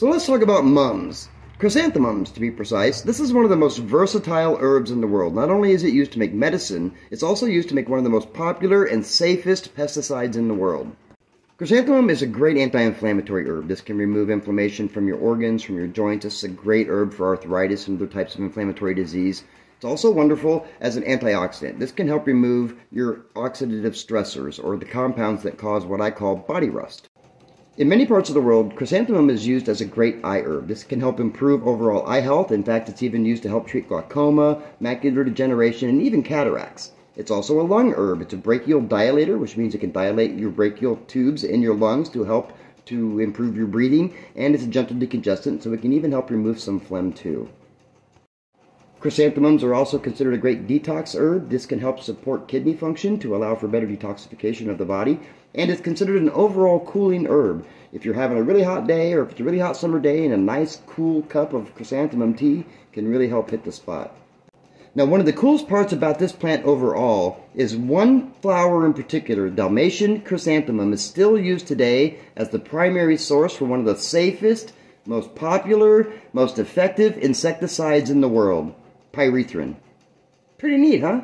So let's talk about mums. Chrysanthemums, to be precise. This is one of the most versatile herbs in the world. Not only is it used to make medicine, it's also used to make one of the most popular and safest pesticides in the world. Chrysanthemum is a great anti-inflammatory herb. This can remove inflammation from your organs, from your joints. It's a great herb for arthritis and other types of inflammatory disease. It's also wonderful as an antioxidant. This can help remove your oxidative stressors or the compounds that cause what I call body rust. In many parts of the world, chrysanthemum is used as a great eye herb. This can help improve overall eye health. In fact, it's even used to help treat glaucoma, macular degeneration, and even cataracts. It's also a lung herb. It's a brachial dilator, which means it can dilate your brachial tubes in your lungs to help to improve your breathing. And it's a gentle decongestant, so it can even help remove some phlegm too. Chrysanthemums are also considered a great detox herb. This can help support kidney function to allow for better detoxification of the body. And it's considered an overall cooling herb. If you're having a really hot day or if it's a really hot summer day and a nice cool cup of chrysanthemum tea can really help hit the spot. Now, one of the coolest parts about this plant overall is one flower in particular, Dalmatian chrysanthemum, is still used today as the primary source for one of the safest, most popular, most effective insecticides in the world pyrethrin. Pretty neat, huh?